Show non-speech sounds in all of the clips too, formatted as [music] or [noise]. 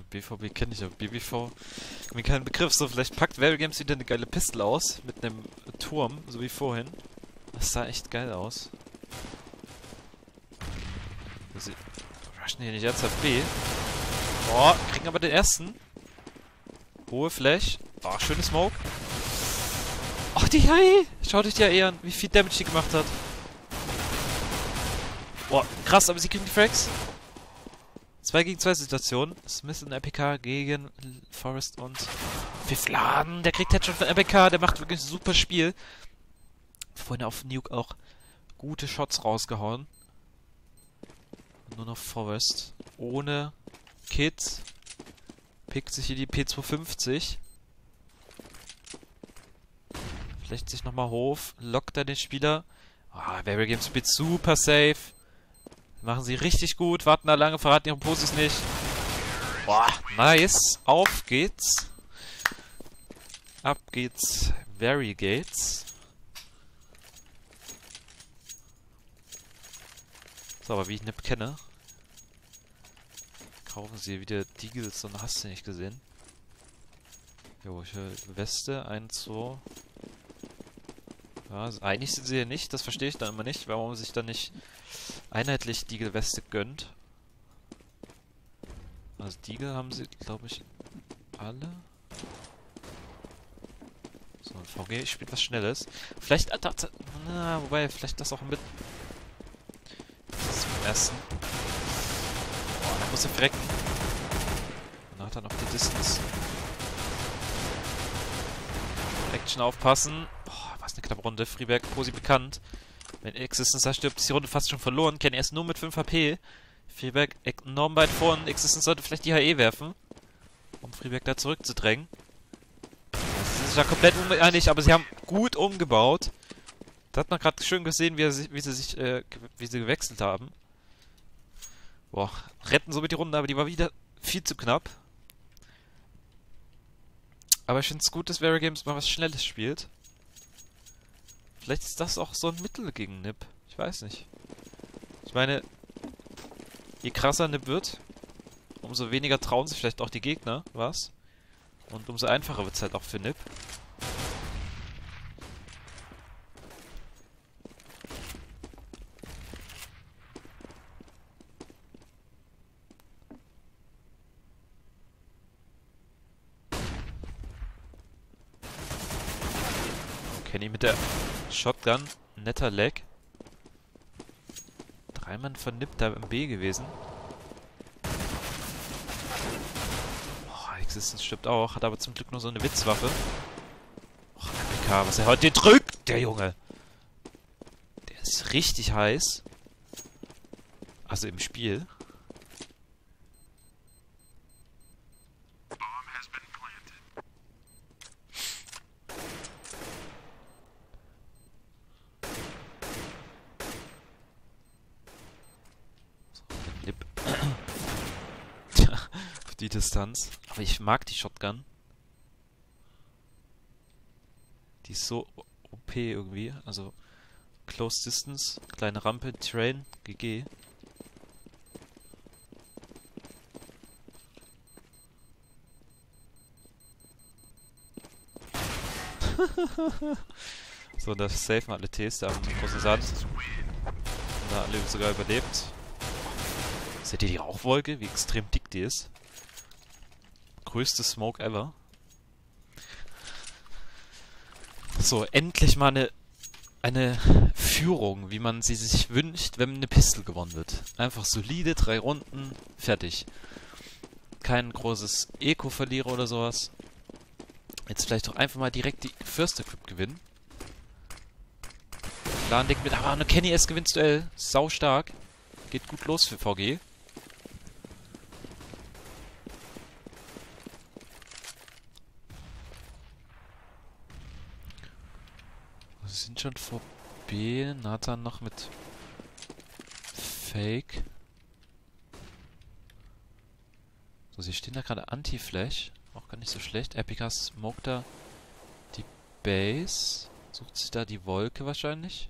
BVB kenne ich, aber BBV mir keinen Begriff. So, vielleicht packt Very Games wieder eine geile Pistole aus mit einem Turm, so wie vorhin. Das sah echt geil aus. Sie rushen hier nicht ernsthaft B. Boah, kriegen aber den ersten. Hohe Flash. Oh, schöne Smoke. Ach, die Hai! Schaut euch die AE an, wie viel Damage die gemacht hat. Boah, krass, aber sie kriegen die Frags. 2 gegen 2 Situation. Smith und Epica gegen Forest und Fiflan. Der kriegt Headshot von Epica. Der macht wirklich ein super Spiel. Vorhin auf Nuke auch gute Shots rausgehauen. Nur noch Forest. Ohne Kit. Pickt sich hier die P250. Flecht sich nochmal hoch. Lockt er den Spieler. Ah, oh, Games spielt super safe. Machen sie richtig gut. Warten da lange, verraten ihre Posis nicht. Boah, nice. Auf geht's. Ab geht's. Very Gates. So, aber wie ich Nip kenne, kaufen sie wieder Deagles und hast du nicht gesehen. Jo, ich höre Weste, 1, 2. Ja, einig sind sie ja nicht, das verstehe ich dann immer nicht, warum man sich dann nicht einheitlich Deagle Weste gönnt. Also Deagle haben sie, glaube ich, alle. So, VG spielt was Schnelles. Vielleicht, da, na, wobei, vielleicht das auch mit ersten. Boah, da muss er frecken. Danach dann noch die Distance. Action aufpassen. Was eine knappe Runde. Freeberg, Posi bekannt. Wenn Existence da stirbt, ist die Runde fast schon verloren. Kenny erst nur mit 5 HP. Freeberg enorm weit vorn. Existence sollte vielleicht die HE werfen. Um Freeberg da zurückzudrängen. Sie sind sich da komplett uneinig, aber sie haben gut umgebaut. Da hat man gerade schön gesehen, wie, er, wie sie sich, äh, wie sie gewechselt haben. Boah, retten somit die Runde, aber die war wieder viel zu knapp. Aber ich finde es gut, dass Very Games mal was Schnelles spielt. Vielleicht ist das auch so ein Mittel gegen Nip. Ich weiß nicht. Ich meine, je krasser Nip wird, umso weniger trauen sich vielleicht auch die Gegner, was? Und umso einfacher wird es halt auch für Nip. Kenny mit der Shotgun. Netter Leg. Dreimann vernippt da im B gewesen. Oh, Existence stirbt auch. Hat aber zum Glück nur so eine Witzwaffe. Och, MK, was er heute drückt, der Junge. Der ist richtig heiß. Also im Spiel. die Distanz. Aber ich mag die Shotgun. Die ist so OP irgendwie. Also Close Distance, kleine Rampe, Train, GG. [laughs] so, das safen alle Ts da am großen Sand. Da alle sogar überlebt. Seht ihr die Rauchwolke? Wie extrem dick die ist größte Smoke ever. So, endlich mal eine, eine Führung, wie man sie sich wünscht, wenn eine Pistol gewonnen wird. Einfach solide, drei Runden, fertig. Kein großes Eco-Verlierer oder sowas. Jetzt vielleicht doch einfach mal direkt die First Equip gewinnen. Plan Dick mit, aber eine Kenny S gewinnt Duell. Sau stark. Geht gut los für VG. sind schon vor B. Nathan noch mit Fake. So, sie stehen da gerade Anti-Flash. Auch gar nicht so schlecht. Epica smoked da die Base. Sucht sich da die Wolke wahrscheinlich.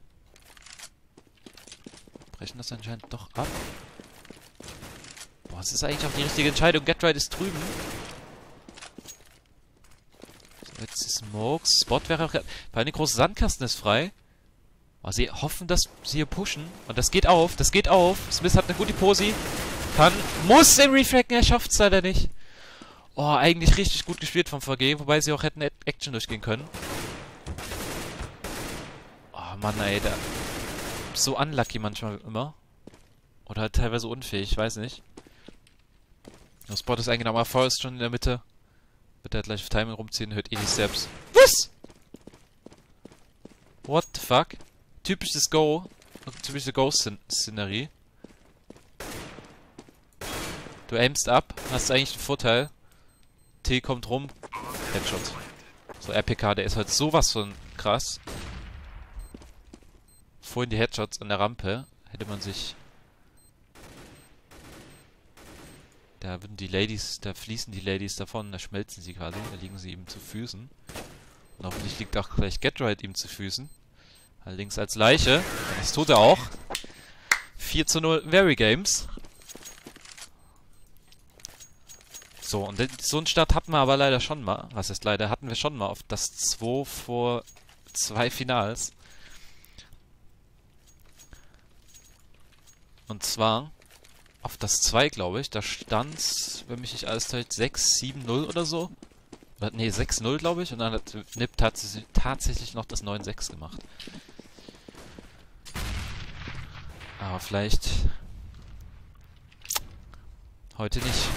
Brechen das anscheinend doch ab. Boah, das ist eigentlich auch die richtige Entscheidung. Get Right ist drüben. So, jetzt die Smokes. Spot wäre auch... Weil eine große Sandkasten ist frei. Oh, sie hoffen, dass sie hier pushen. Und das geht auf. Das geht auf. Smith hat eine gute Posi. Kann... Muss den Refracken. Er schafft es leider nicht. Oh, eigentlich richtig gut gespielt vom VG. Wobei sie auch hätten Action durchgehen können. Oh, Mann, ey. Der, so unlucky manchmal immer. Oder halt teilweise unfähig. Ich weiß nicht. Der Spot ist eingenommen. Aber Forrest schon in der Mitte. Wird er gleich auf Timing rumziehen. Hört eh die Steps. Was? What the fuck? Typisches Go. Typische Go-Szenerie. Du aimst ab, hast eigentlich einen Vorteil. T kommt rum. Headshot. So, RPK, der ist halt sowas von krass. Vorhin die Headshots an der Rampe. Hätte man sich... Da würden die Ladies, da fließen die Ladies davon, da schmelzen sie quasi, da liegen sie ihm zu Füßen. Und hoffentlich liegt auch gleich Getright ihm zu Füßen. Allerdings als Leiche. Das tut er auch. 4 zu 0 Very Games. So, und so einen Start hatten wir aber leider schon mal. Was ist leider? Hatten wir schon mal auf das 2 vor zwei Finals. Und zwar auf das 2, glaube ich. Da stand, wenn mich nicht alles täuscht, 6, 7, 0 oder so. Ne, 6-0, glaube ich. Und dann hat Nip tatsächlich, noch das 9-6 gemacht. Aber vielleicht heute nicht.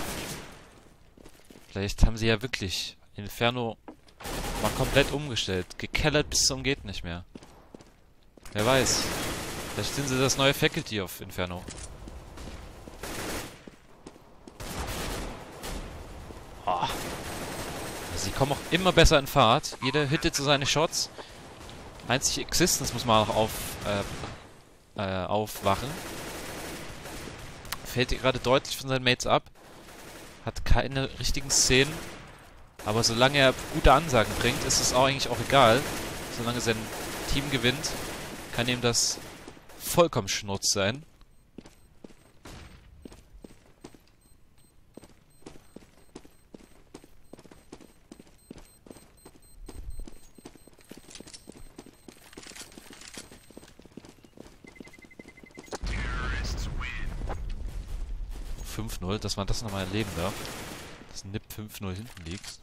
Vielleicht haben sie ja wirklich Inferno mal komplett umgestellt. Gekellert bis zum geht nicht mehr. Wer weiß. Vielleicht sind sie das neue Faculty auf Inferno. Oh. Sie kommen auch immer besser in Fahrt. Jeder hittet so seine Shots. Einzig Existence muss man auch auf, äh, äh, aufwachen. Fällt hier gerade deutlich von seinen Mates ab. Hat keine richtigen Szenen. Aber solange er gute Ansagen bringt, ist es auch eigentlich auch egal. Solange sein Team gewinnt, kann ihm das vollkommen Schnurz sein. Dass man das nochmal erleben darf. Dass ein NIP 5-0 hinten liegt.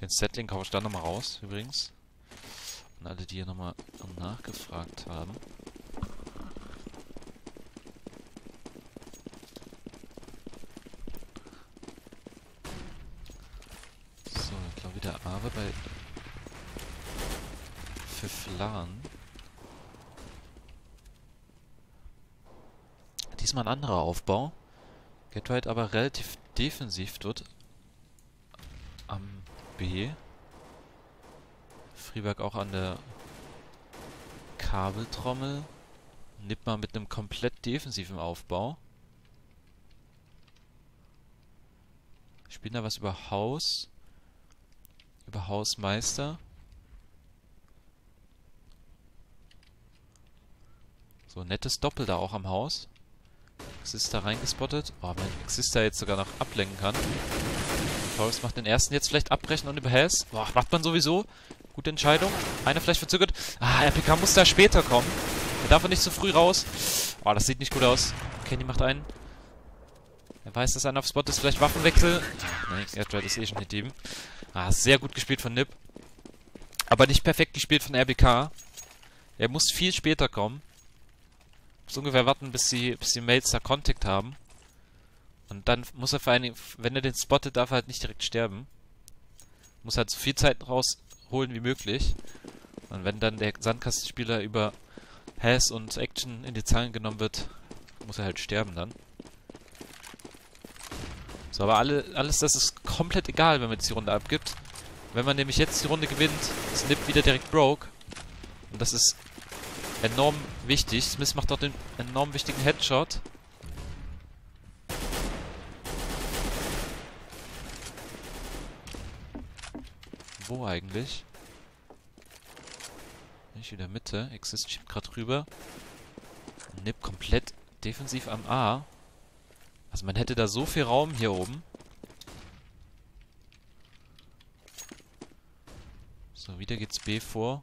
Den Settling kaufe ich dann nochmal raus, übrigens. Und alle, die hier nochmal nachgefragt haben. So, ich glaube wieder Aber bei Plan. Diesmal ein anderer Aufbau. Getright aber relativ defensiv dort am B. Freeberg auch an der Kabeltrommel. Nippma mit einem komplett defensiven Aufbau. Spielen da was über Haus. Über Hausmeister. So, nettes Doppel da auch am Haus. Exister reingespottet. Oh, wenn Exister jetzt sogar noch ablenken kann. Forrest macht den ersten jetzt vielleicht abbrechen und über Hess. Boah, macht man sowieso. Gute Entscheidung. Einer vielleicht verzögert. Ah, RPK muss da später kommen. Er darf nicht zu früh raus. Oh, das sieht nicht gut aus. Kenny macht einen. Er weiß, dass einer auf Spot ist. Vielleicht Waffenwechsel. Nein, Airdride ist eh schon hinter ihm. Ah, sehr gut gespielt von Nip. Aber nicht perfekt gespielt von RBK. Er muss viel später kommen muss ungefähr warten, bis die, bis die Mails da Contact haben. Und dann muss er vor allen Dingen, wenn er den spottet, darf er halt nicht direkt sterben. Muss halt so viel Zeit rausholen wie möglich. Und wenn dann der Sandkastenspieler über Has und Action in die Zahlen genommen wird, muss er halt sterben dann. So, aber alle, alles das ist komplett egal, wenn man jetzt die Runde abgibt. Wenn man nämlich jetzt die Runde gewinnt, ist Nip wieder direkt broke. Und das ist enorm wichtig. Smith macht dort den enorm wichtigen Headshot. Wo eigentlich? Eigentlich wieder Mitte. Exist schiebt gerade rüber. Nip komplett defensiv am A. Also man hätte da so viel Raum hier oben. So, wieder geht's B vor.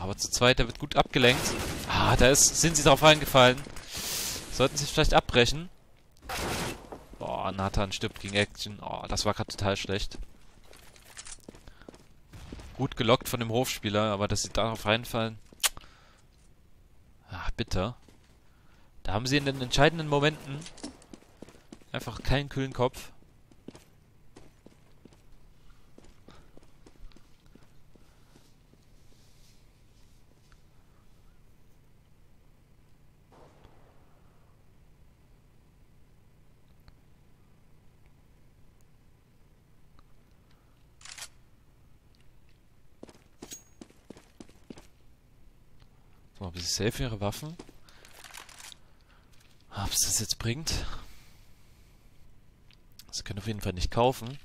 Aber zu zweit, der wird gut abgelenkt. Ah, da ist, sind sie drauf eingefallen. Sollten sie vielleicht abbrechen. Boah, Nathan stirbt gegen Action. Oh, das war gerade total schlecht. Gut gelockt von dem Hofspieler, aber dass sie darauf reinfallen. Ach, bitter. Da haben sie in den entscheidenden Momenten einfach keinen kühlen Kopf. So, ein bisschen safe ihre Waffen. Ob es das jetzt bringt? Sie können auf jeden Fall nicht kaufen.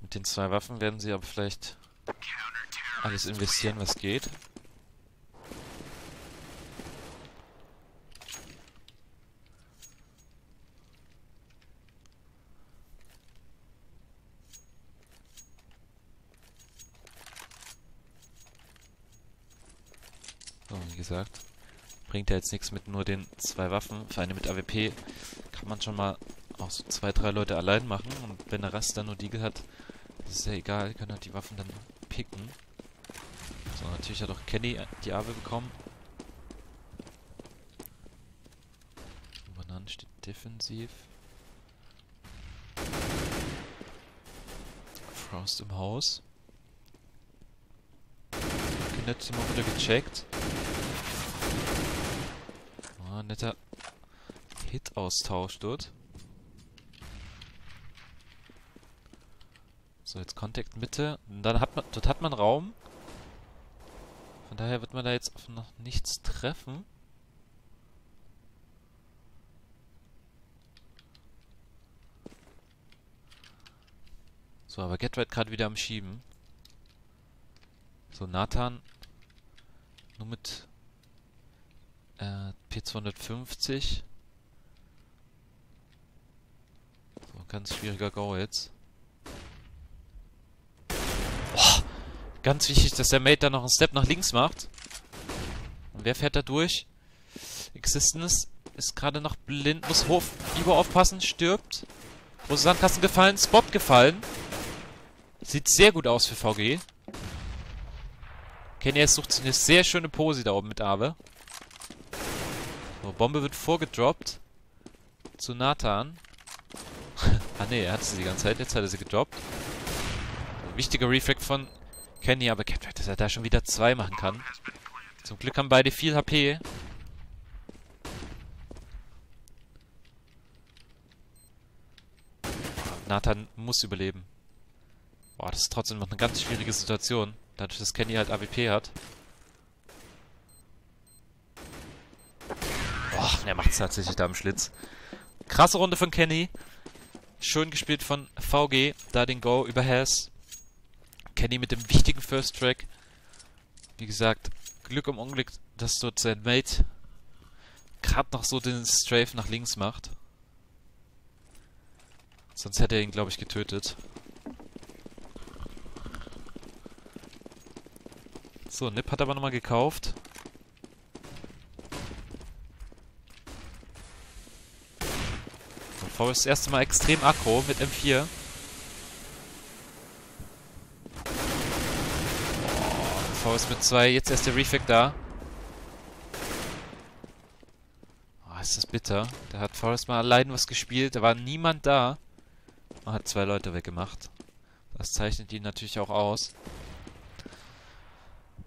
Mit den zwei Waffen werden sie aber vielleicht alles investieren, was geht. So, wie gesagt bringt ja jetzt nichts mit nur den zwei Waffen. Für eine mit AWP kann man schon mal auch so zwei, drei Leute allein machen. Und wenn der Rest dann nur Deagle hat, ist ja egal, können halt die Waffen dann picken. So, natürlich hat auch Kenny die AWE bekommen. Übereinander steht defensiv. Frost im Haus. Kinder mal wieder gecheckt netter Hit-Austausch dort. So, jetzt Kontakt Mitte. Und dann hat man, dort hat man Raum. Von daher wird man da jetzt noch nichts treffen. So, aber Get wird gerade wieder am Schieben. So, Nathan nur mit äh, P250. So, ganz schwieriger Go jetzt. Boah, ganz wichtig, dass der Mate da noch einen Step nach links macht. Und wer fährt da durch? Existence ist gerade noch blind, muss Hof Ivo aufpassen, stirbt. Große Sandkasten gefallen, Spot gefallen. Sieht sehr gut aus für VG. Kenny sucht sich eine sehr schöne Pose da oben mit Ave. So, Bombe wird vorgedroppt. Zu Nathan. [laughs] ah ne, er hatte sie die ganze Zeit. Jetzt hat er sie gedroppt. So, wichtiger Reflect von Kenny, aber Catrat, dass er da schon wieder zwei machen kann. Zum Glück haben beide viel HP. Nathan muss überleben. Boah, das ist trotzdem noch eine ganz schwierige Situation. Dadurch, dass Kenny halt AWP hat. Er macht es tatsächlich da im Schlitz. Krasse Runde von Kenny. Schön gespielt von VG. Da den Go über Hess. Kenny mit dem wichtigen First Track. Wie gesagt, Glück um Unglück, dass dort sein Mate gerade noch so den Strafe nach links macht. Sonst hätte er ihn, glaube ich, getötet. So, Nip hat aber nochmal gekauft. Ist das erste Mal extrem aggro mit M4. Oh, V ist mit 2, jetzt erst der Reflect da. Oh, ist das bitter. Da hat Forrest mal allein was gespielt, da war niemand da. Man hat zwei Leute weggemacht. Das zeichnet ihn natürlich auch aus.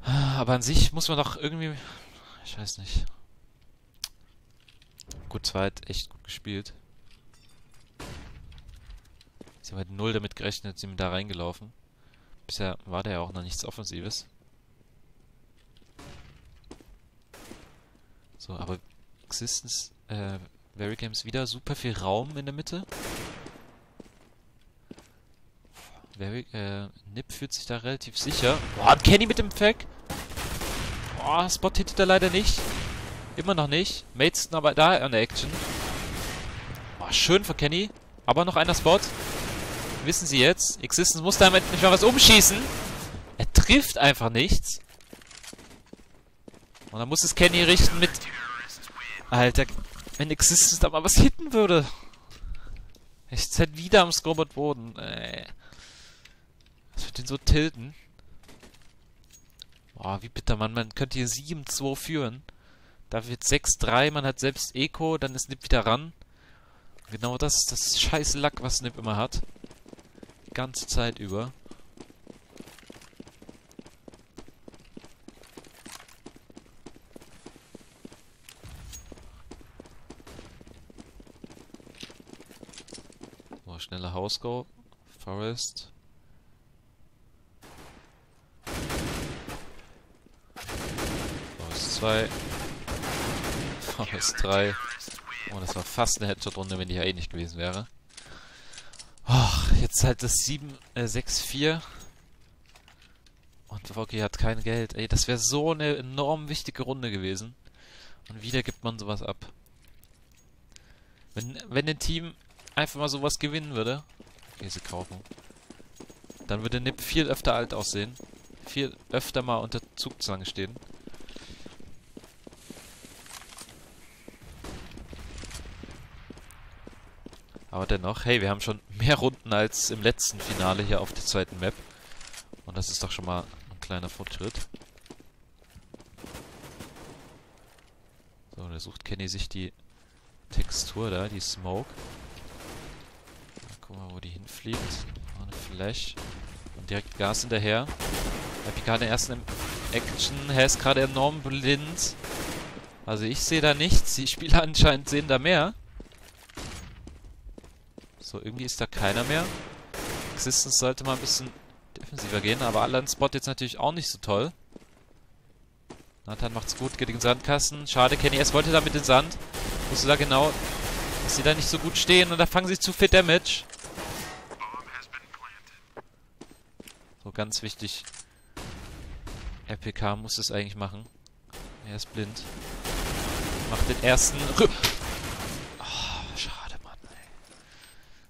Aber an sich muss man doch irgendwie... Ich weiß nicht. Gut, zweit echt gut gespielt. Sie haben halt null damit gerechnet, sind da reingelaufen. Bisher war da ja auch noch nichts Offensives. So, aber Existence, äh, Very Games wieder super viel Raum in der Mitte. Very, äh, Nip fühlt sich da relativ sicher. Boah, Kenny mit dem Fack. Oh, Spot hittet er leider nicht. Immer noch nicht. Maidstone aber da an der Action. Oh, schön für Kenny. Aber noch einer Spot. Wissen Sie jetzt? Existence muss damit nicht mal was umschießen. Er trifft einfach nichts. Und dann muss es Kenny richten mit... Alter, wenn Existence da mal was hitten würde. Ich halt wieder am Scoreboard Boden. Äh. Was wird den so tilten? Boah, wie bitter, man. Man könnte hier 7-2 führen. Da wird 6-3, man hat selbst Eco, dann ist Nip wieder ran. Genau das ist das scheiß Lack, was Nip immer hat. Ganze Zeit über. So, schneller House-Go. Forest. Forest 2. Forest 3. Oh, das war fast eine Headshot-Runde, wenn die ja eh nicht gewesen wäre. Jetzt halt das 7, äh, 6-4. Und Rocky hat kein Geld. Ey, das wäre so eine enorm wichtige Runde gewesen. Und wieder gibt man sowas ab. Wenn, wenn ein Team einfach mal sowas gewinnen würde. Sie kaufen. Dann würde Nip viel öfter alt aussehen. Viel öfter mal unter Zugzange stehen. Aber dennoch, hey, wir haben schon mehr Runden als im letzten Finale hier auf der zweiten Map. Und das ist doch schon mal ein kleiner Fortschritt. So, da sucht Kenny sich die Textur da, die Smoke. Da, guck mal, wo die hinfliegt. Oh, eine Flash. Und direkt Gas hinterher. Der Picard der ersten Action. Er ist gerade enorm blind. Also ich sehe da nichts. Die Spieler [laughs] anscheinend sehen da mehr. So, irgendwie ist da keiner mehr. Existence sollte mal ein bisschen defensiver gehen, aber Alan Spot jetzt natürlich auch nicht so toll. Nathan macht's gut, geht in den Sandkasten. Schade, Kenny S wollte da mit den Sand. Wusste da genau, dass sie da nicht so gut stehen und da fangen sie zu viel Damage. So, ganz wichtig. RPK muss es eigentlich machen. Er ist blind. Macht den ersten...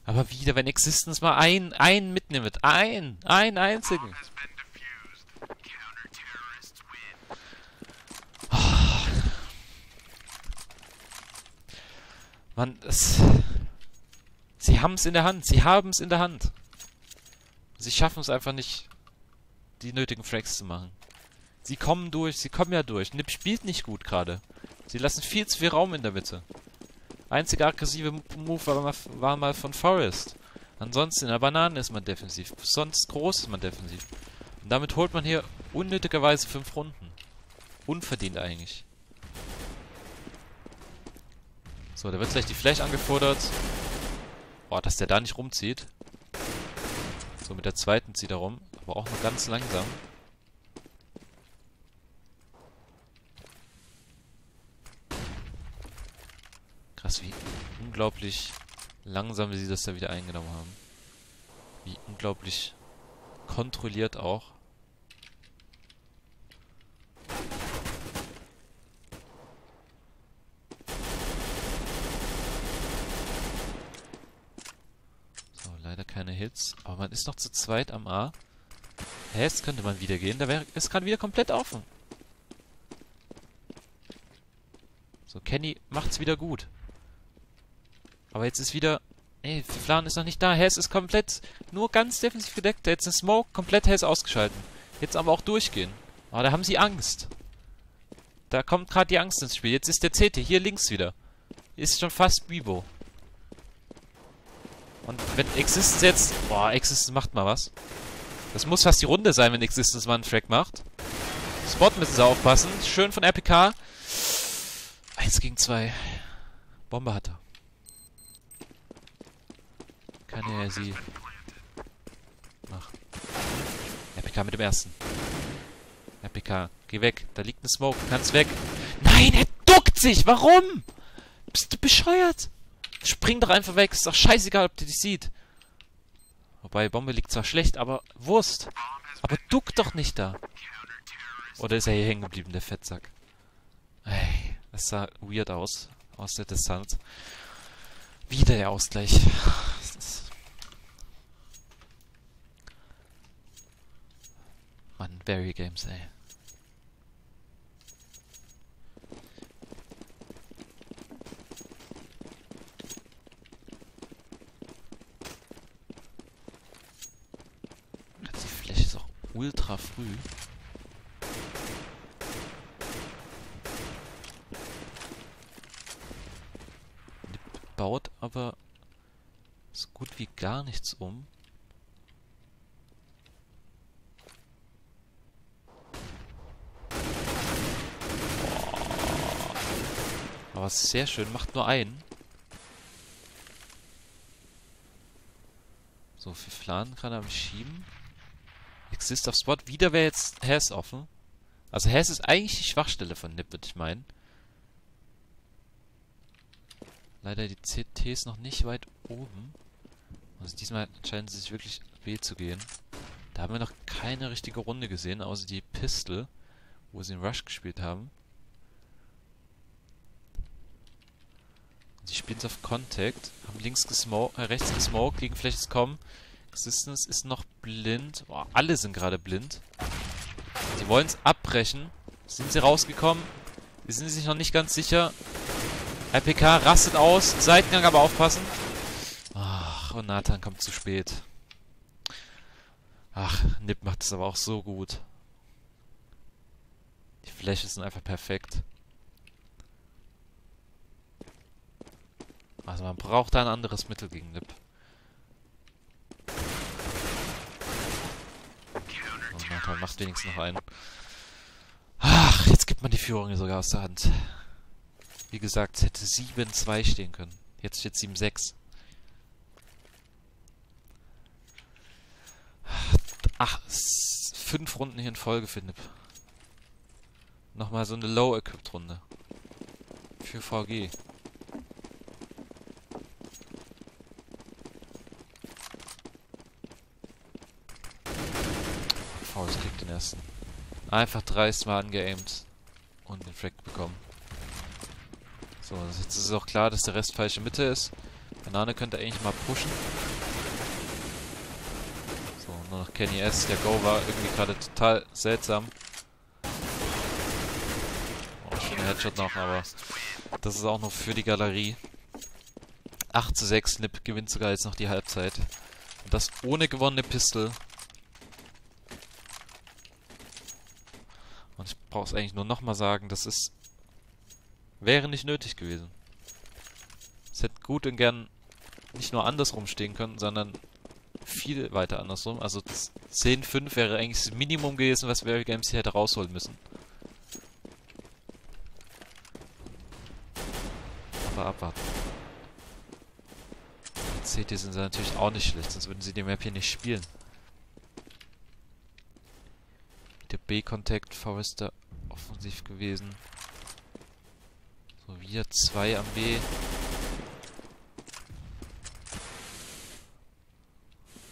Aber wieder, wenn Existence mal ein, einen mitnimmt. Ein, einen einzigen. Oh. Mann, es... Sie haben es in der Hand. Sie haben es in der Hand. Sie schaffen es einfach nicht, die nötigen Frags zu machen. Sie kommen durch. Sie kommen ja durch. Nip spielt nicht gut gerade. Sie lassen viel zu viel Raum in der Mitte. Einziger aggressive Move war mal, war mal von Forrest. Ansonsten in der Banane ist man defensiv. Sonst groß ist man defensiv. Und damit holt man hier unnötigerweise fünf Runden. Unverdient eigentlich. So, da wird gleich die Flash angefordert. Boah, dass der da nicht rumzieht. So, mit der zweiten zieht er rum. Aber auch nur ganz langsam. Krass, wie unglaublich langsam sie das da wieder eingenommen haben. Wie unglaublich kontrolliert auch. So, leider keine Hits. Aber man ist noch zu zweit am A. Hä, jetzt könnte man wieder gehen. Da wäre es gerade wieder komplett offen. So, Kenny macht's wieder gut. Aber jetzt ist wieder... Ey, Flan ist noch nicht da. Hess ist komplett nur ganz defensiv gedeckt. Jetzt ist Smoke komplett Hess ausgeschalten. Jetzt aber auch durchgehen. Aber da haben sie Angst. Da kommt gerade die Angst ins Spiel. Jetzt ist der CT hier links wieder. Ist schon fast Bibo. Und wenn Existence jetzt... Boah, Existence macht mal was. Das muss fast die Runde sein, wenn Existence mal einen Track macht. Spot müssen sie aufpassen. Schön von RPK. 1 gegen 2. Bombe hat er. Kann er sie machen. RPK mit dem ersten. RPK, geh weg. Da liegt ein Smoke. Kannst weg. Nein, er duckt sich. Warum? Bist du bescheuert? Spring doch einfach weg. Ist doch scheißegal, ob der dich sieht. Wobei, Bombe liegt zwar schlecht, aber Wurst. Aber duck doch nicht da. Oder ist er hier hängen geblieben, der Fettsack? Ey, das sah weird aus. Aus der Distanz. Wieder der Ausgleich. Mann, Very Games, ey. Die Fläche ist auch ultra früh. baut aber so gut wie gar nichts um. Aber sehr schön, macht nur einen. So, für Flan kann er schieben. Exist auf Spot. Wieder wäre jetzt Hass offen. Also Hass ist eigentlich die Schwachstelle von Nip, würde ich meinen. Leider die CTs noch nicht weit oben. Also diesmal scheinen sie sich wirklich weh zu gehen. Da haben wir noch keine richtige Runde gesehen, außer die Pistol, wo sie in Rush gespielt haben. Sie spielen auf Contact, haben links gesmoked, äh, rechts gesmoked, gegen Fläches kommen. Existence ist noch blind. Boah, alle sind gerade blind. Sie wollen es abbrechen. Sind sie rausgekommen? Sie sind sich noch nicht ganz sicher. RPK rastet aus. Seitengang aber aufpassen. Ach, und Nathan kommt zu spät. Ach, Nip macht es aber auch so gut. Die Fläche sind einfach perfekt. Also man braucht da ein anderes Mittel gegen Nip. Und Nathan macht wenigstens noch einen. Ach, jetzt gibt man die Führung sogar aus der Hand. Wie gesagt, es hätte 7-2 stehen können. Jetzt steht 7-6. Ach, fünf Runden hier in Folge, Philipp. Nochmal so eine Low-Equipped-Runde. Für VG. Faust kriegt den ersten. Einfach dreist mal angeaimt. Und den Frack bekommen. So, jetzt ist es auch klar, dass der Rest falsche Mitte ist. Banane könnte eigentlich mal pushen. So, nur noch Kenny S. Der Go war irgendwie gerade total seltsam. Oh, schöner Headshot noch, aber das ist auch noch für die Galerie. 8 zu 6, Nip gewinnt sogar jetzt noch die Halbzeit. Und das ohne gewonnene Pistol. Und ich brauche es eigentlich nur nochmal sagen, das ist Wäre nicht nötig gewesen. Es hätte gut und gern nicht nur andersrum stehen können, sondern viel weiter andersrum. Also 10-5 wäre eigentlich das Minimum gewesen, was Very Games hier hätte rausholen müssen. Aber abwarten. Die CT sind natürlich auch nicht schlecht, sonst würden sie die Map hier nicht spielen. Der B-Contact Forrester offensiv gewesen. So, wieder zwei am B.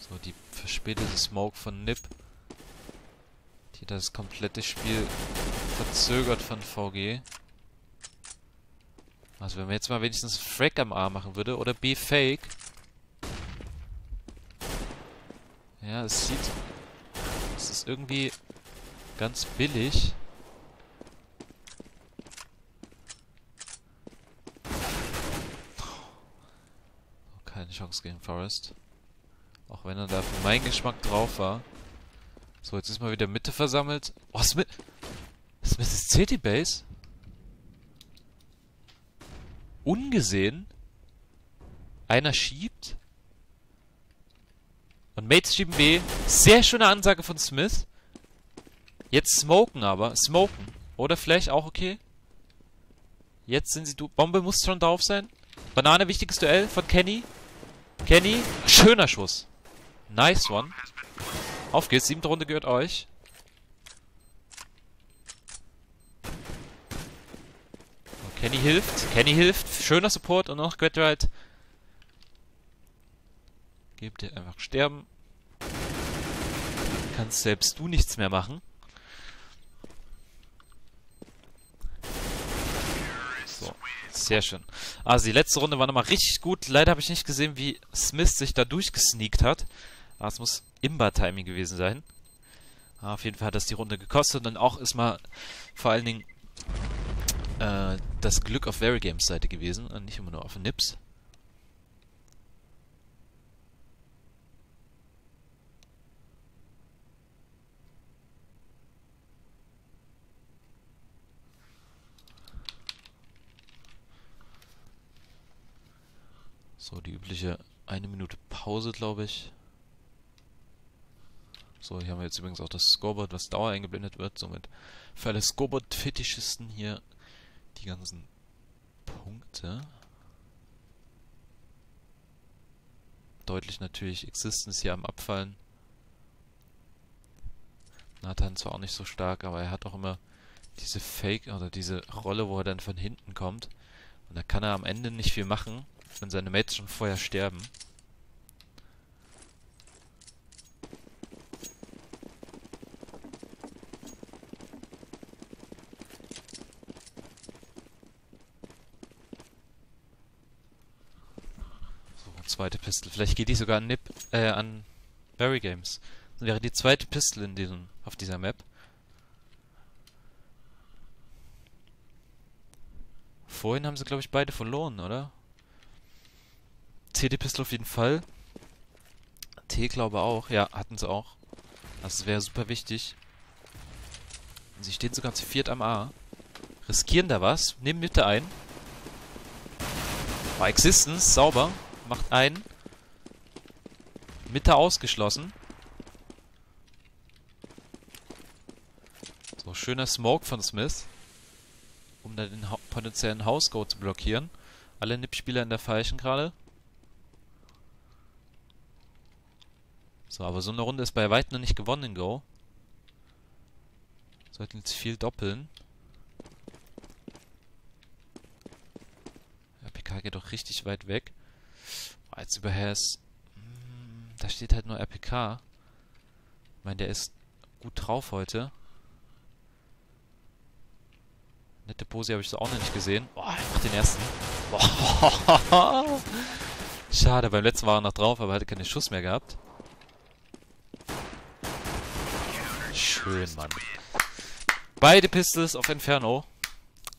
So, die verspätete Smoke von Nip. Die das komplette Spiel verzögert von VG. Also wenn man jetzt mal wenigstens Frag am A machen würde oder B Fake. Ja, es sieht... Es ist irgendwie ganz billig. Chance gegen Forest. Auch wenn er da für meinen Geschmack drauf war. So, jetzt ist mal wieder Mitte versammelt. Oh, Smith! Smith ist CT-Base? Ungesehen? Einer schiebt? Und Mates schieben B. Sehr schöne Ansage von Smith. Jetzt smoken aber. Smoken. Oder Flash auch okay. Jetzt sind sie... Du Bombe muss schon drauf sein. Banane, wichtiges Duell von Kenny. Kenny, schöner Schuss. Nice one. Auf geht's, siebte Runde gehört euch. Kenny hilft, Kenny hilft. Schöner Support und noch Graduate. Gebt dir einfach sterben. Kannst selbst du nichts mehr machen. Sehr schön. Also die letzte Runde war nochmal richtig gut. Leider habe ich nicht gesehen, wie Smith sich da durchgesneakt hat. Aber es muss Imba-Timing gewesen sein. Aber auf jeden Fall hat das die Runde gekostet. Und auch ist mal vor allen Dingen äh, das Glück auf Very Games Seite gewesen. Und nicht immer nur auf Nips. So, die übliche eine Minute Pause, glaube ich. So, hier haben wir jetzt übrigens auch das Scoreboard, was Dauer eingeblendet wird. Somit für alle Scoreboard-Fetischisten hier die ganzen Punkte. Deutlich natürlich Existence hier am Abfallen. Nathan zwar auch nicht so stark, aber er hat auch immer diese Fake oder diese Rolle, wo er dann von hinten kommt. Und da kann er am Ende nicht viel machen wenn seine Mates schon vorher sterben. So, zweite Pistole. Vielleicht geht die sogar an Nip, äh, an Berry Games. Das wäre die zweite Pistole in diesem, auf dieser Map. Vorhin haben sie, glaube ich, beide verloren, oder? CD-Pistol auf jeden Fall. T glaube auch. Ja, hatten sie auch. Das wäre super wichtig. sie stehen sogar zu viert am A. Riskieren da was. Nehmen Mitte ein. War Existence. Sauber. Macht ein. Mitte ausgeschlossen. So, schöner Smoke von Smith. Um dann den ha potenziellen House-Go zu blockieren. Alle NIP-Spieler in der Falschen gerade. So, aber so eine Runde ist bei weitem noch nicht gewonnen in Go. Sollten jetzt viel doppeln. Der PK geht doch richtig weit weg. Oh, jetzt über Hess. Hm, da steht halt nur RPK. Ich meine, der ist gut drauf heute. Nette Pose habe ich so auch noch nicht gesehen. Boah, er macht den ersten. Boah. [laughs] Schade, beim letzten war er noch drauf, aber er hatte keinen Schuss mehr gehabt. Schön, Mann. Beide Pistols auf Inferno.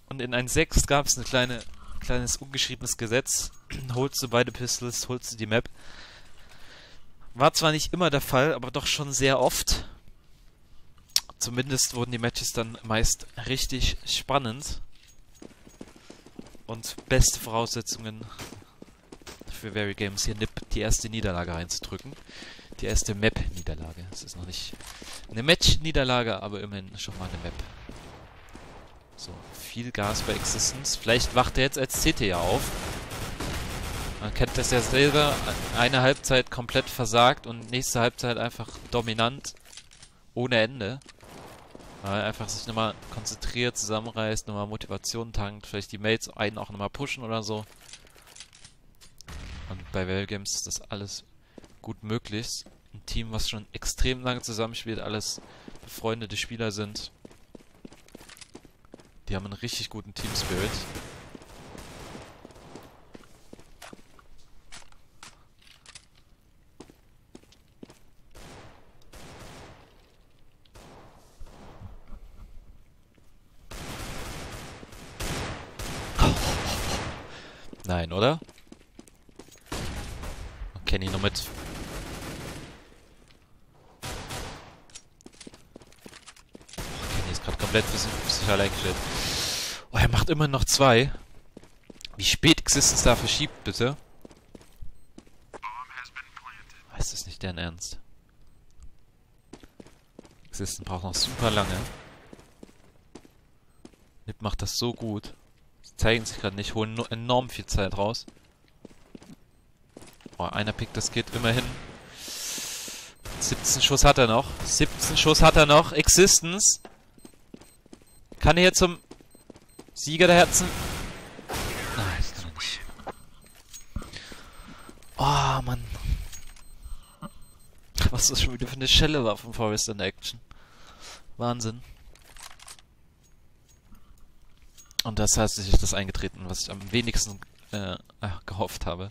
Und in ein 6 gab es ein kleine, kleines ungeschriebenes Gesetz. [clears throat] holst du beide Pistols, holst du die Map. War zwar nicht immer der Fall, aber doch schon sehr oft. Zumindest wurden die Matches dann meist richtig spannend. Und beste Voraussetzungen für Very Games hier Nip die erste Niederlage reinzudrücken die erste Map-Niederlage. Es ist noch nicht eine Match-Niederlage, aber immerhin schon mal eine Map. So, viel Gas bei Existence. Vielleicht wacht er jetzt als CT ja auf. Man kennt das ja selber. Eine Halbzeit komplett versagt und nächste Halbzeit einfach dominant. Ohne Ende. Weil einfach sich nochmal konzentriert, zusammenreißt, nochmal Motivation tankt, vielleicht die Mates einen auch nochmal pushen oder so. Und bei Well Games ist das alles gut möglich. Ein Team, was schon extrem lange zusammenspielt, alles befreundete Spieler sind. Die haben einen richtig guten Team Spirit. Nein, oder? Kenny noch mit komplett für sich, allein gestellt. Oh, er macht immer noch zwei. Wie spät Existence da verschiebt, bitte? Ist das nicht deren Ernst? Existence braucht noch super lange. Nip macht das so gut. Sie zeigen sich gerade nicht, holen enorm viel Zeit raus. Oh, einer pickt das Kit immerhin. 17 Schuss hat er noch. 17 Schuss hat er noch. Existence. Kann er hier zum Sieger der Herzen... Nein, kann er nicht. Oh, Mann. Was das schon wieder für eine Schelle war vom Forest in Action. Wahnsinn. Und das heißt, sich das eingetreten, was ich am wenigsten äh, gehofft habe.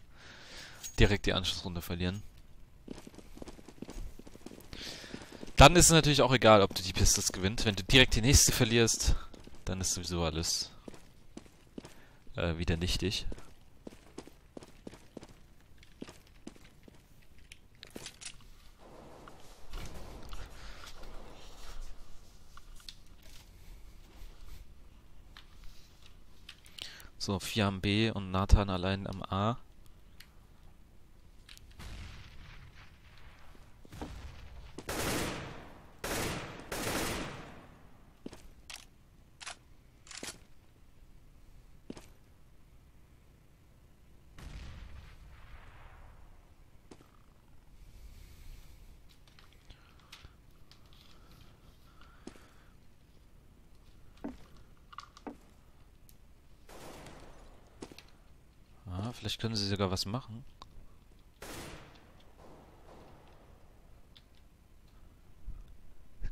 Direkt die Anschlussrunde verlieren. Dann ist es natürlich auch egal, ob du die Pistols gewinnt. Wenn du direkt die nächste verlierst, dann ist sowieso alles äh, wieder nichtig. So, 4 am B und Nathan allein am A. Vielleicht können sie sogar was machen.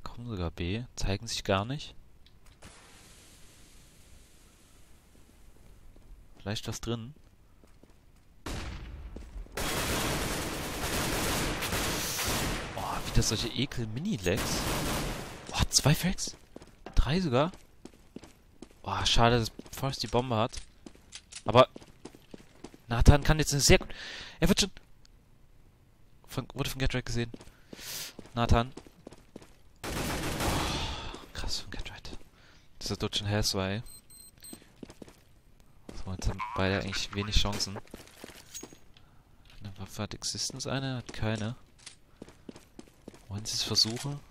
Kommen sogar B, zeigen sich gar nicht. Vielleicht was drin. Boah, wieder solche Ekel-Mini-Legs. Boah, zwei Fracks? Drei sogar? Boah, schade, dass Forrest die Bombe hat. Aber Nathan kann jetzt eine sehr gut... Er wird schon... Von, wurde von Getright gesehen. Nathan. Oh, krass von Getright. Dieser Dutchen Hellsway. So, jetzt haben beide eigentlich wenig Chancen. Eine Waffe hat Existence eine, hat keine. Wollen sie es versuchen?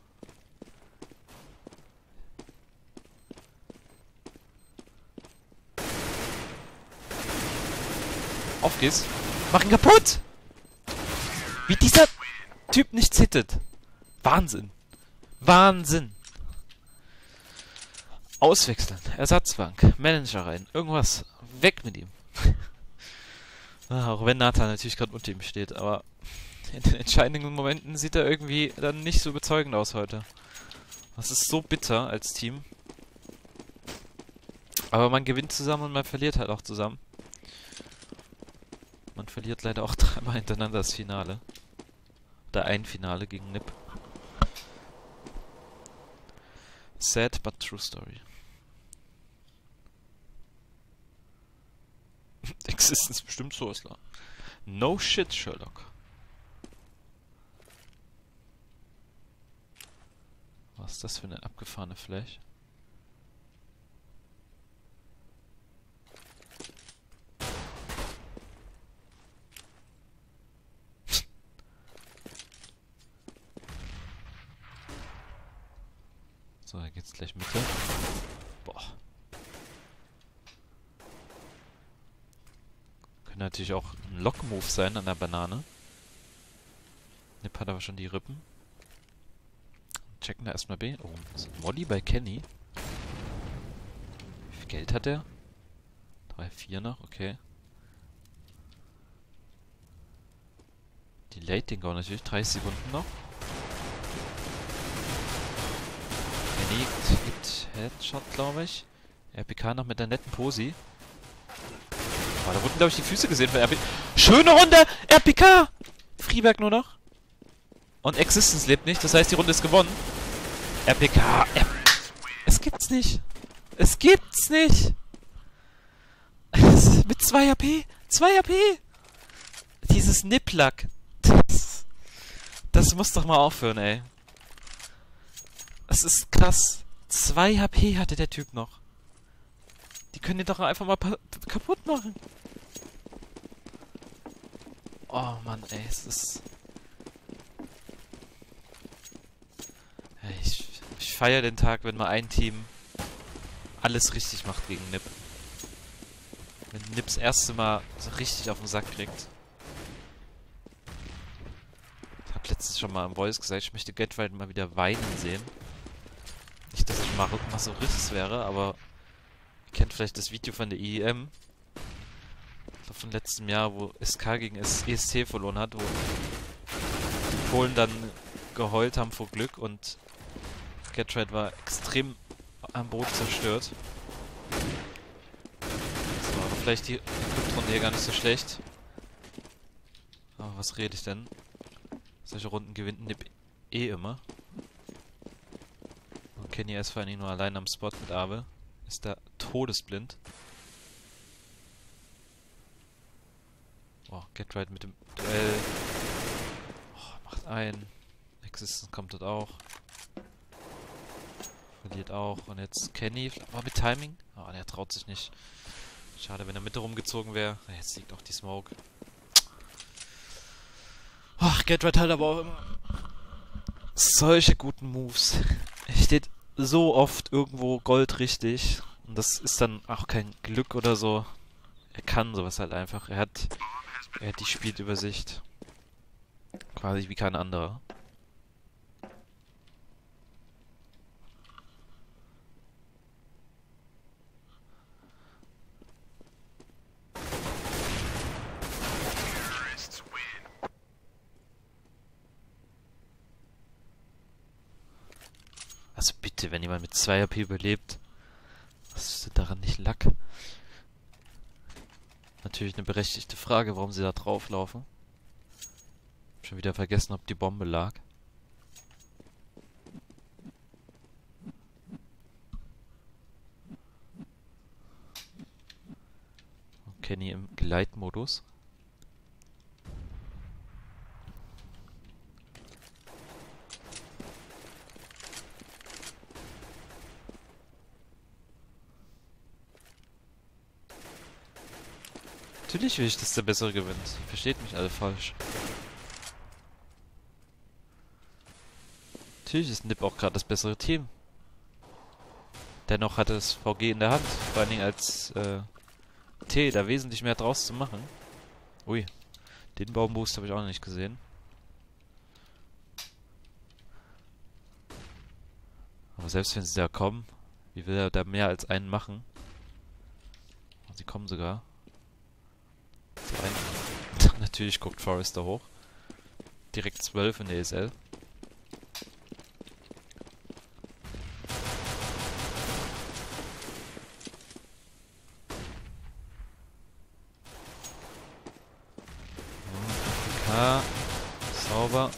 Auf geht's. Mach ihn kaputt! Wie dieser Typ nicht zittet. Wahnsinn. Wahnsinn. Auswechseln. Ersatzbank. Manager rein. Irgendwas. Weg mit ihm. [laughs] auch wenn Nathan natürlich gerade unter ihm steht, aber in den entscheidenden Momenten sieht er irgendwie dann nicht so überzeugend aus heute. Das ist so bitter als Team. Aber man gewinnt zusammen und man verliert halt auch zusammen. Man verliert leider auch [laughs] dreimal hintereinander das Finale. Oder ein Finale gegen Nip. Sad but true story. [laughs] Existence bestimmt so, Sourceler. No shit, Sherlock. Was ist das für eine abgefahrene Fläche? So, da geht's gleich Mitte. Boah. Könnte natürlich auch ein Lock-Move sein an der Banane. Nip hat aber schon die Rippen. Checken da erstmal B. Oh, Molly bei Kenny. Wie viel Geld hat er? 3, 4 noch, okay. Die Late Dingo natürlich, 30 Sekunden noch. liegt, gibt Headshot, glaube ich. RPK noch mit der netten Posi. Oh, da wurden, glaube ich, die Füße gesehen von RPK. Schöne Runde! RPK! Frieberg nur noch. Und Existence lebt nicht, das heißt, die Runde ist gewonnen. RPK. R es gibt's nicht. Es gibt's nicht. Mit 2 AP. 2 AP. Dieses Niplack. Das, das muss doch mal aufhören, ey. Das ist krass. 2 HP hatte der Typ noch. Die können den doch einfach mal kaputt machen. Oh Mann, ey, es ist... Ich, ich feiere den Tag, wenn mal ein Team alles richtig macht gegen Nip. Wenn Nip das erste Mal so richtig auf den Sack kriegt. Ich hab letztens schon mal im Voice gesagt, ich möchte Getwald mal wieder weinen sehen. Nicht, dass ich Masochist wäre, aber kennt vielleicht das Video von der IEM. Von letztem Jahr, wo SK gegen ESC verloren hat, wo die Polen dann geheult haben vor Glück und Getride war extrem am Boden zerstört. vielleicht die Equipped-Runde hier gar nicht so schlecht. Aber was rede ich denn? Solche Runden gewinnt Nip eh immer. Und Kenny ist vor allen Dingen nur allein am Spot mit Abe. Ist da todesblind. Boah, Get Right mit dem Duell. Oh, macht ein. Existence kommt dort auch. Verliert auch. Und jetzt Kenny. War mit Timing? Oh, der traut sich nicht. Schade, wenn er Mitte rumgezogen wäre. Jetzt liegt auch die Smoke. Ach, Get hat aber auch immer solche guten Moves. Er steht so oft irgendwo Gold richtig. Und das ist dann auch kein Glück oder so. Er kann sowas halt einfach. Er hat, er hat die Spielübersicht. Quasi wie kein anderer. Also bitte, wenn jemand mit 2 AP überlebt, was ist denn daran nicht Lack? Natürlich eine berechtigte Frage, warum sie da drauflaufen. Schon wieder vergessen, ob die Bombe lag. Kenny im Gleitmodus. Natürlich will ich, dass der Bessere gewinnt. Versteht mich alle falsch. Natürlich ist Nip auch gerade das bessere Team. Dennoch hat es VG in der Hand. Vor allen Dingen als äh, T da wesentlich mehr draus zu machen. Ui. Den Baumboost habe ich auch noch nicht gesehen. Aber selbst wenn sie da kommen, wie will er da mehr als einen machen? Sie kommen sogar. Natürlich guckt Forrester hoch. Direkt 12 in der ESL. K. Sauber.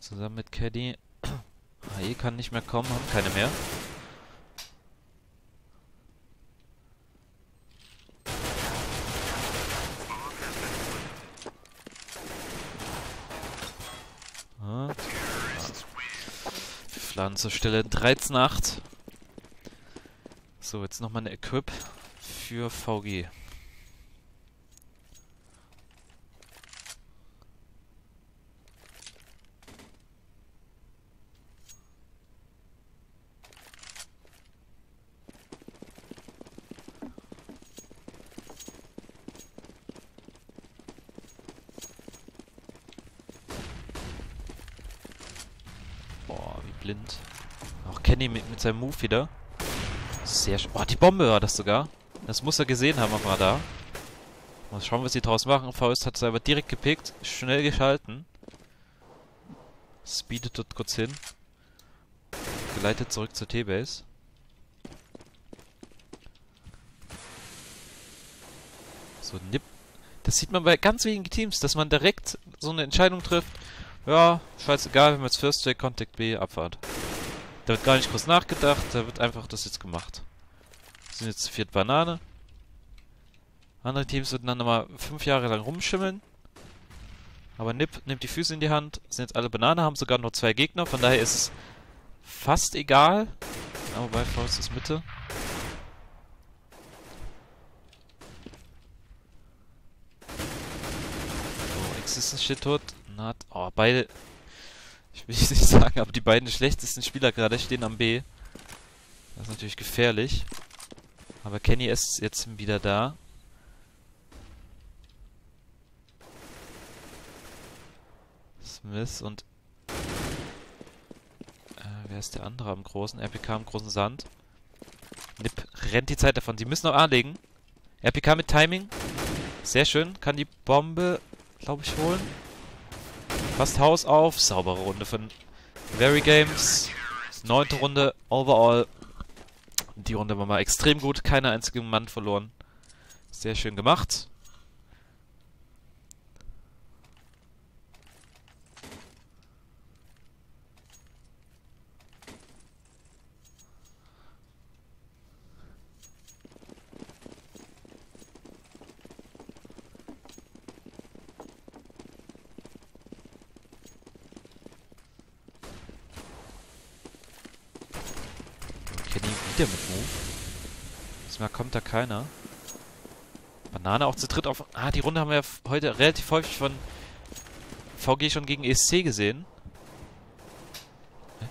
Zusammen mit Caddy. [clears throat] HE kann nicht mehr kommen, haben keine mehr. Laden zur Stelle 13.8. So, jetzt nochmal eine Equip für VG. blind. Auch Seinem Move wieder. Sehr schön. Oh, die Bombe war das sogar. Das muss er gesehen haben am Radar. Mal schauen, was sie draus machen. Faust hat es aber direkt gepickt. Schnell geschalten. Speedet dort kurz hin. Geleitet zurück zur T-Base. So, Nip. Das sieht man bei ganz wenigen Teams, dass man direkt so eine Entscheidung trifft. Ja, scheißegal, wenn wir jetzt First Take, Contact B, Abfahrt. Da wird gar nicht groß nachgedacht, da wird einfach das jetzt gemacht. Wir sind jetzt viert Banane. Andere Teams würden dann nochmal fünf Jahre lang rumschimmeln. Aber Nip nimmt die Füße in die Hand, sind jetzt alle Banane, haben sogar nur zwei Gegner, von daher ist es fast egal. Ja, wobei, Faust ist Mitte. So, Existence steht tot. Oh, beide. Ich will nicht [laughs] sagen, aber die beiden schlechtesten Spieler gerade stehen am B. Das ist natürlich gefährlich. Aber Kenny ist jetzt wieder da. Smith und... Äh, wer ist der andere am großen? RPK am großen Sand. Nip rennt die Zeit davon. Sie müssen noch anlegen. RPK mit Timing. Sehr schön. Kann die Bombe, glaube ich, holen. Fast Haus auf. Saubere Runde von Very Games. Neunte Runde overall. Die Runde war mal extrem gut. Keine einzige Mann verloren. Sehr schön gemacht. Kenny wieder mit Move. Diesmal kommt da keiner. Banane auch zu dritt auf... Ah, die Runde haben wir ja heute relativ häufig von VG schon gegen ESC gesehen. Hä?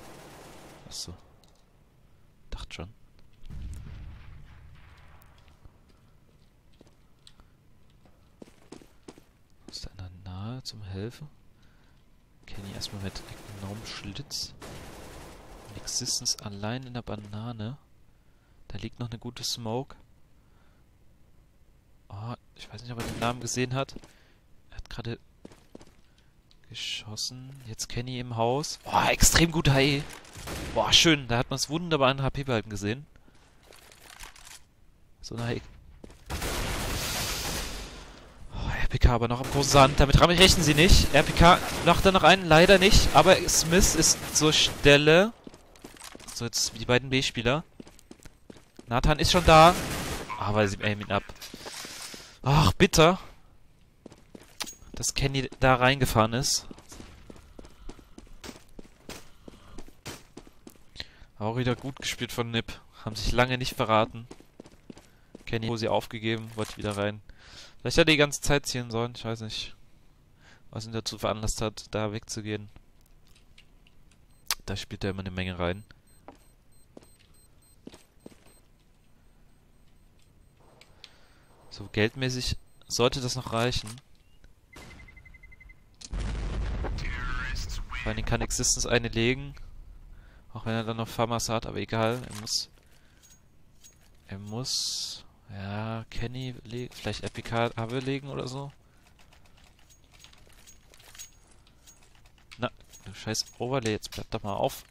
Achso. Dachte schon. Ist da einer nahe zum Helfen? Kenny erstmal mit enormem Schlitz. Existence allein in der Banane. Da liegt noch eine gute Smoke. Oh, ich weiß nicht, ob er den Namen gesehen hat. Er hat gerade geschossen. Jetzt Kenny im Haus. Oh, extrem guter HE. Boah, schön. Da hat man es wunderbar an HP-Balken gesehen. So eine HE. Oh, RPK aber noch am großen Sand. Damit rechnen sie nicht. RPK macht da noch einen. Leider nicht. Aber Smith ist zur Stelle. So, jetzt die beiden B-Spieler. Nathan ist schon da. Aber sie aimen ihn ab. Ach, bitter. Dass Kenny da reingefahren ist. Auch wieder gut gespielt von Nip. Haben sich lange nicht verraten. Kenny, wo sie aufgegeben, wollte wieder rein. Vielleicht hätte er die ganze Zeit ziehen sollen, ich weiß nicht. Was ihn dazu veranlasst hat, da wegzugehen. Da spielt er immer eine Menge rein. So, geldmäßig sollte das noch reichen. Vor allem kann Existence eine legen. Auch wenn er dann noch Famas hat, aber egal. Er muss... Er muss... Ja, Kenny legen. Vielleicht Epica Ave legen oder so. Na, du scheiß Overlay, jetzt bleib doch mal auf.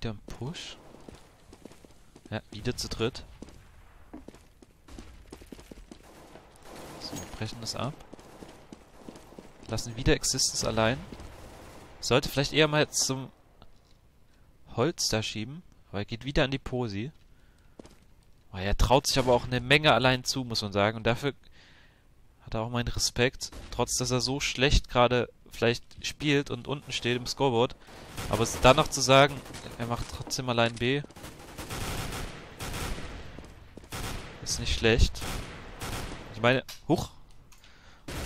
wieder ein Push. Ja, wieder zu dritt. So, brechen das ab. Lassen wieder Existence allein. Sollte vielleicht eher mal zum Holz da schieben. Aber er geht wieder an die Posi. Oh, er traut sich aber auch eine Menge allein zu, muss man sagen. Und dafür hat er auch meinen Respekt. Trotz, dass er so schlecht gerade vielleicht spielt und unten steht im Scoreboard. Aber es dann noch zu sagen, er macht trotzdem allein B. Ist nicht schlecht. Ich meine, huch.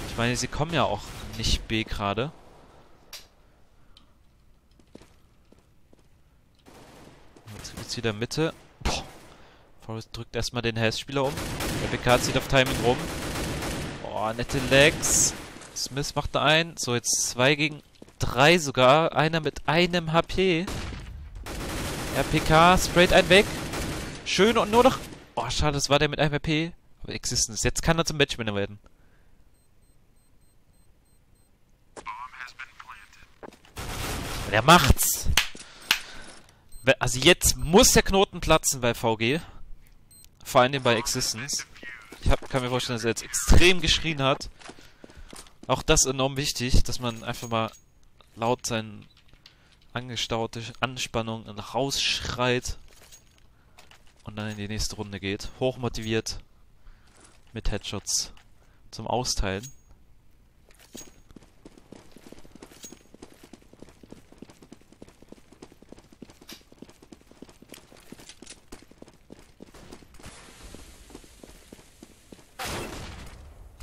Ich meine, sie kommen ja auch nicht B gerade. Jetzt geht's wieder Mitte. Boah. Forrest drückt erstmal den Hess-Spieler um. Der BK zieht auf Timing rum. Boah, nette Legs. Smith macht ein. So, jetzt zwei gegen drei sogar. Einer mit einem HP. RPK sprayt einen weg. Schön und nur noch... Oh, schade, das war der mit einem HP. Aber Existence. Jetzt kann er zum Matchwinner werden. Und er macht's. Also jetzt muss der Knoten platzen bei VG. Vor allem bei Existence. Ich hab, kann mir vorstellen, dass er jetzt extrem geschrien hat. Auch das enorm wichtig, dass man einfach mal laut seine angestaute Anspannung rausschreit und dann in die nächste Runde geht. Hochmotiviert mit Headshots zum Austeilen.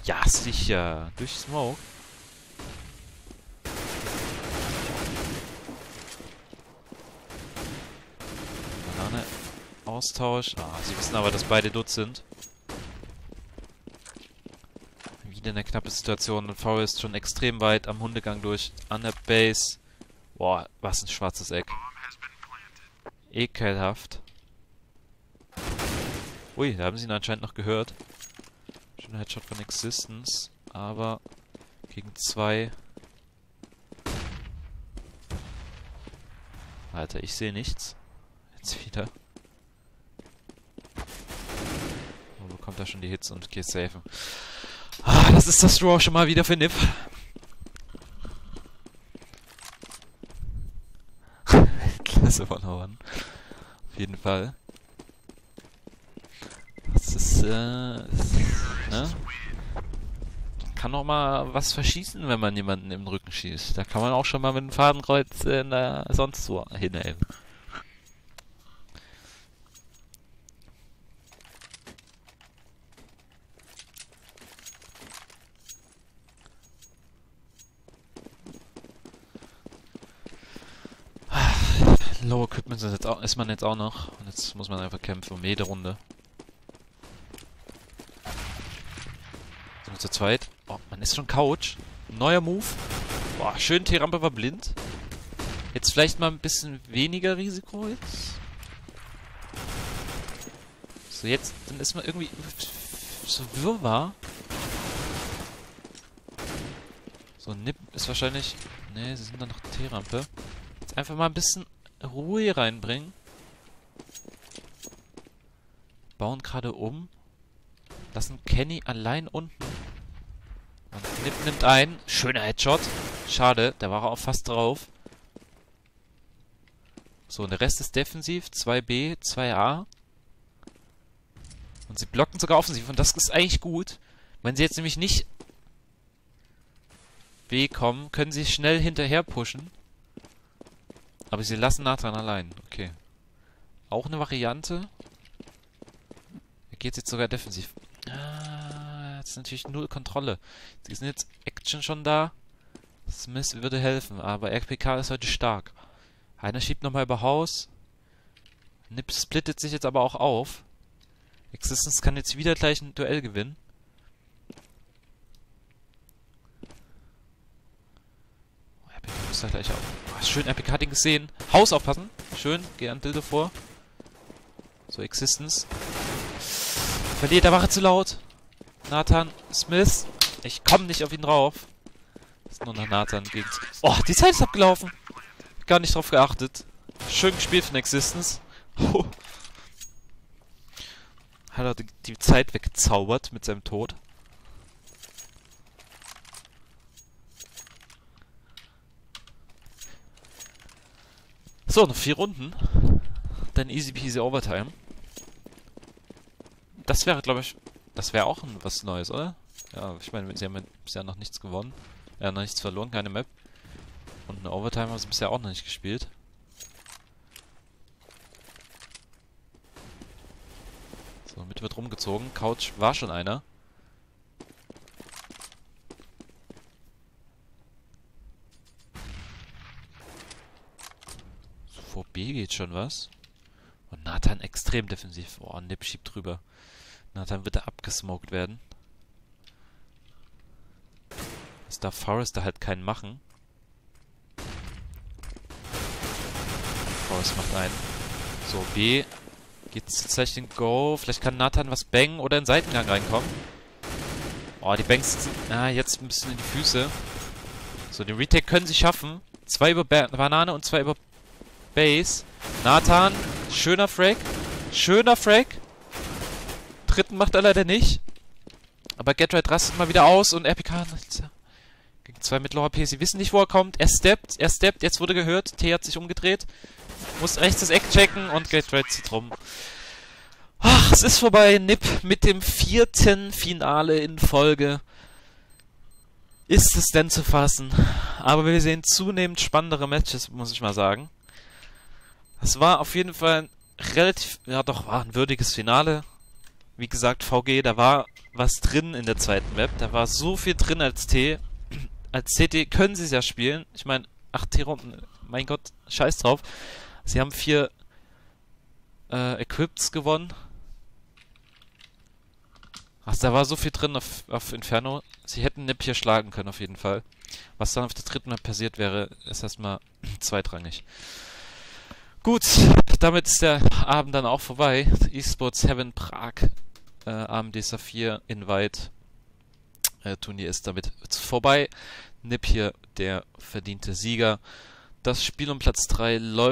Ja, sicher. Durch Smoke. Banane. Austausch. Ah, sie wissen aber, dass beide Dutz sind. Wieder eine knappe Situation und V ist schon extrem weit am Hundegang durch. An der Base. Boah, was ein schwarzes Eck. Ekelhaft. Ui, da haben sie ihn anscheinend noch gehört. Schöner Headshot von Existence, aber gegen zwei. Alter, ich sehe nichts. Jetzt wieder. Oh, bekommt er schon die Hits und geht safe. Ah, das ist das Draw schon mal wieder für Nip. [laughs] Klasse von Horn. Auf jeden Fall. Das ist, äh, ist, ne? Kann auch mal was verschießen, wenn man jemanden im Rücken schießt. Da kann man auch schon mal mit dem Fadenkreuz äh, da sonst so hinhelfen. Low Equipment ist, jetzt auch, ist man jetzt auch noch. Und jetzt muss man einfach kämpfen um jede Runde. Zu zweit. Oh, man ist schon Couch. Neuer Move. Boah, schön T-Rampe war blind. Jetzt vielleicht mal ein bisschen weniger Risiko jetzt. So, jetzt, dann ist man irgendwie so wirrwarr. So, Nip ist wahrscheinlich... Ne, sie sind dann noch T-Rampe. Jetzt einfach mal ein bisschen Ruhe reinbringen. Bauen gerade um. Lassen Kenny allein unten. Und Nip nimmt ein. Schöner Headshot. Schade, der war auch fast drauf. So, und der Rest ist defensiv. 2B, 2A. Und sie blocken sogar offensiv. Und das ist eigentlich gut. Wenn sie jetzt nämlich nicht B kommen, können sie schnell hinterher pushen. Aber sie lassen Nathan allein. Okay. Auch eine Variante. Er geht jetzt sogar defensiv. Ah, jetzt natürlich null Kontrolle. Sie sind jetzt Action schon da. Smith würde helfen, aber RPK ist heute stark. Einer schiebt nochmal über Haus. Nip splittet sich jetzt aber auch auf. Existence kann jetzt wieder gleich ein Duell gewinnen. Oh, RPK muss da gleich auf. Schön, Epic hat ihn gesehen. Haus aufpassen. Schön, geh an Dildo vor. So, Existence. Verliert der Wache zu laut. Nathan Smith. Ich komme nicht auf ihn drauf. Ist nur nach Nathan gegen... Oh, die Zeit ist abgelaufen. Gar nicht drauf geachtet. Schön gespielt von Existence. [laughs] Hat er die, die Zeit weggezaubert mit seinem Tod. So, noch vier Runden. Dann easy peasy Overtime. Das wäre, glaube ich, das wäre auch was Neues, oder? Ja, ich meine, sie haben bisher noch nichts gewonnen. Ja, noch nichts verloren, keine Map. Und eine Overtime haben sie bisher auch noch nicht gespielt. So, mit wird rumgezogen. Couch war schon einer. Vor B geht schon was. Und Nathan extrem defensiv. Oh, Nip schiebt drüber. Nathan wird da abgesmoked werden. Das darf Forrester halt keinen machen. Forrest macht einen. So, B. Geht's jetzt gleich den Go. Vielleicht kann Nathan was bangen oder in Seitengang reinkommen. Oh, die Bangs sind ah, jetzt ein bisschen in die Füße. So, den Retake können sie schaffen. Zwei über ba Banane und zwei über Base. Nathan, schöner Frag. Schöner Frag. Dritten macht er leider nicht. Aber Getright rastet mal wieder aus und RPK gegen zwei mittlere HP. Sie wissen nicht, wo er kommt. Er steppt, er steppt. Jetzt wurde gehört. T hat sich umgedreht. Muss rechts das Eck checken und Getright zieht rum. Ach, es ist vorbei. Nip mit dem vierten Finale in Folge. Ist es denn zu fassen? Aber wir sehen zunehmend spannendere Matches, muss ich mal sagen. Es war auf jeden Fall ein relativ, ja doch, war ein würdiges Finale. Wie gesagt, VG, da war was drin in der zweiten Map. Da war so viel drin als T. [clears throat] Als CT können sie es ja spielen. Ich meine, 8 T-Runden, mein Gott, scheiß drauf. Sie haben vier äh, Equips gewonnen. Ach, da war so viel drin auf, auf Inferno. Sie hätten Nip hier schlagen können, auf jeden Fall. Was dann auf der dritten Map passiert wäre, ist erstmal [clears throat] zweitrangig. Gut, damit ist der Abend dann auch vorbei. eSports Heaven Prag, äh, AMD Saphir Invite äh, Turnier ist damit vorbei. Nip hier der verdiente Sieger. Das Spiel um Platz 3 läuft